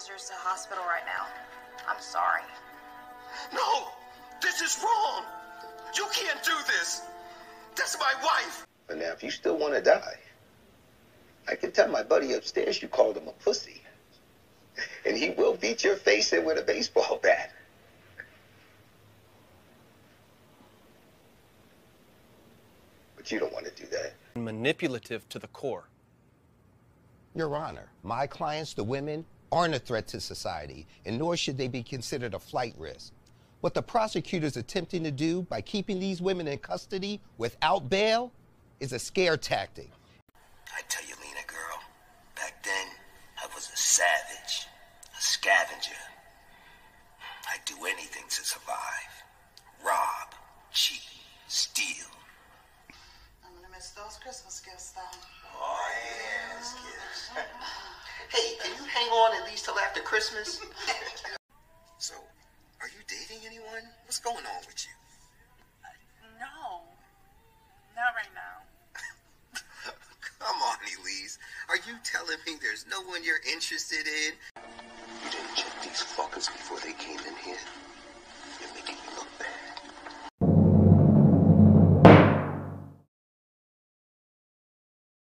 passengers to the hospital right now. I'm sorry. No! This is wrong! You can't do this! That's my wife! But now, if you still want to die, I can tell my buddy upstairs you called him a pussy. And he will beat your face in with a baseball bat. But you don't want to do that. Manipulative to the core. Your Honor, my clients, the women, aren't a threat to society, and nor should they be considered a flight risk. What the prosecutor's attempting to do by keeping these women in custody without bail is a scare tactic. I tell you, Lena girl, back then I was a savage, a scavenger. I'd do anything to survive. Rob, cheat, steal. I'm gonna miss those Christmas gifts, though. Oh, yes, yes. hey, can you hang on at least till after Christmas? so, are you dating anyone? What's going on with you? Uh, no, not right now. Come on, Elise. Are you telling me there's no one you're interested in? You didn't check these fuckers before they came in here.